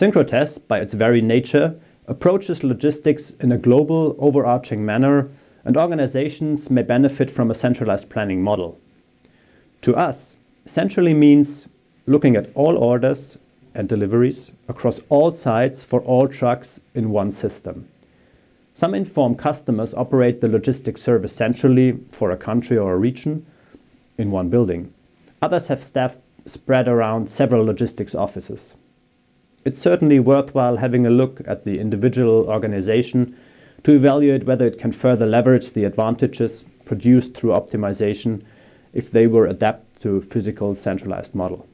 SyncroTESS, by its very nature, approaches logistics in a global, overarching manner, and organizations may benefit from a centralized planning model. To us, centrally means looking at all orders and deliveries across all sites for all trucks in one system. Some INFORM customers operate the logistics service centrally for a country or a region in one building. Others have staff spread around several logistics offices. It's certainly worthwhile having a look at the individual organization to evaluate whether it can further leverage the advantages produced through optimization if they were adapted to a physical centralized model.